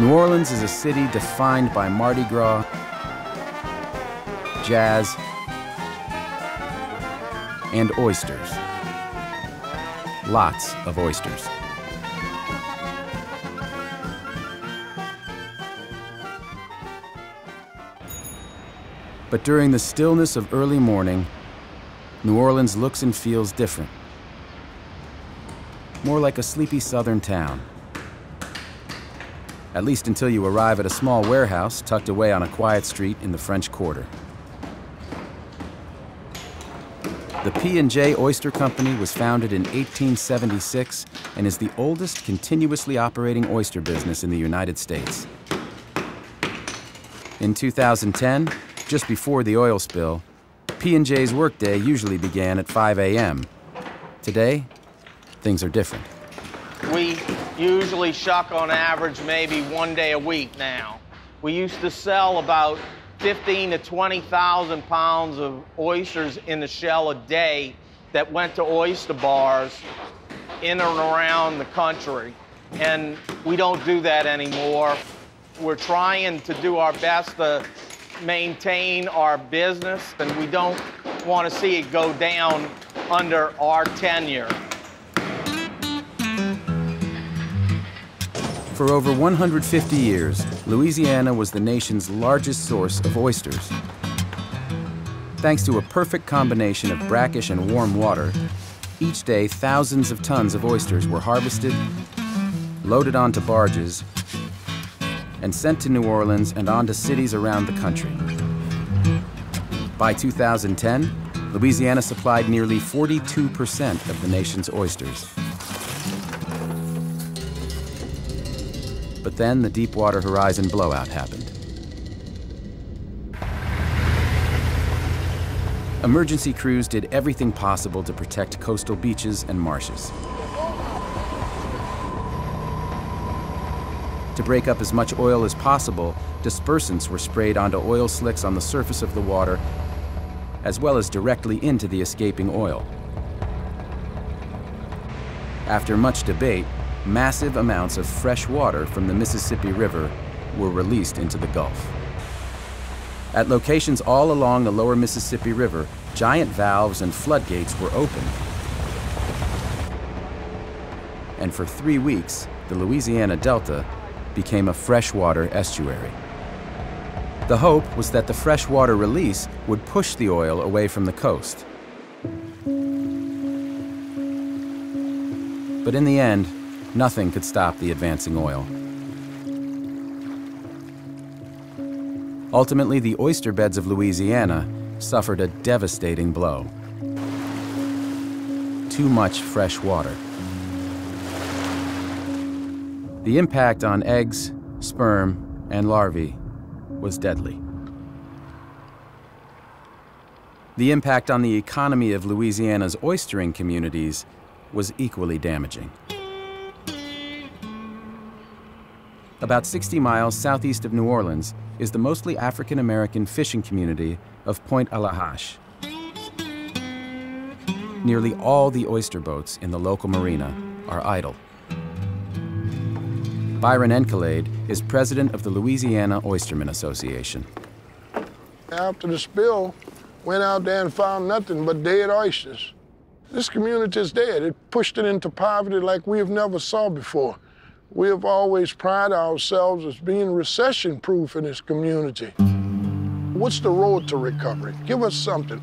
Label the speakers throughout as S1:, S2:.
S1: New Orleans is a city defined by Mardi Gras, jazz, and oysters. Lots of oysters. But during the stillness of early morning, New Orleans looks and feels different. More like a sleepy southern town. At least until you arrive at a small warehouse tucked away on a quiet street in the French Quarter. The P&J Oyster Company was founded in 1876 and is the oldest continuously operating oyster business in the United States. In 2010, just before the oil spill, P&J's workday usually began at 5 a.m. Today, things are different.
S2: We usually shuck on average maybe one day a week now. We used to sell about 15 to 20,000 pounds of oysters in the shell a day that went to oyster bars in and around the country. And we don't do that anymore. We're trying to do our best to maintain our business, and we don't want to see it go down under our tenure.
S1: For over 150 years, Louisiana was the nation's largest source of oysters. Thanks to a perfect combination of brackish and warm water, each day thousands of tons of oysters were harvested, loaded onto barges, and sent to New Orleans and on to cities around the country. By 2010, Louisiana supplied nearly 42% of the nation's oysters. But then the Deepwater Horizon blowout happened. Emergency crews did everything possible to protect coastal beaches and marshes. To break up as much oil as possible, dispersants were sprayed onto oil slicks on the surface of the water, as well as directly into the escaping oil. After much debate, massive amounts of fresh water from the Mississippi River were released into the Gulf. At locations all along the lower Mississippi River, giant valves and floodgates were opened. And for three weeks, the Louisiana Delta became a freshwater estuary. The hope was that the freshwater release would push the oil away from the coast. But in the end, Nothing could stop the advancing oil. Ultimately, the oyster beds of Louisiana suffered a devastating blow. Too much fresh water. The impact on eggs, sperm, and larvae was deadly. The impact on the economy of Louisiana's oystering communities was equally damaging. About 60 miles southeast of New Orleans is the mostly African American fishing community of la Hache. Nearly all the oyster boats in the local marina are idle. Byron Encalade is president of the Louisiana Oystermen Association.
S3: After the spill, went out there and found nothing but dead oysters. This community is dead. It pushed it into poverty like we have never saw before. We have always prided ourselves as being recession-proof in this community. What's the road to recovery? Give us something.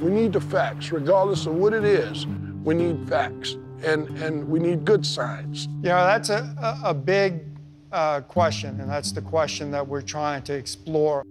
S3: We need the facts, regardless of what it is. We need facts, and, and we need good science.
S4: You know, that's a, a, big uh, question, and that's the question that we're trying to explore.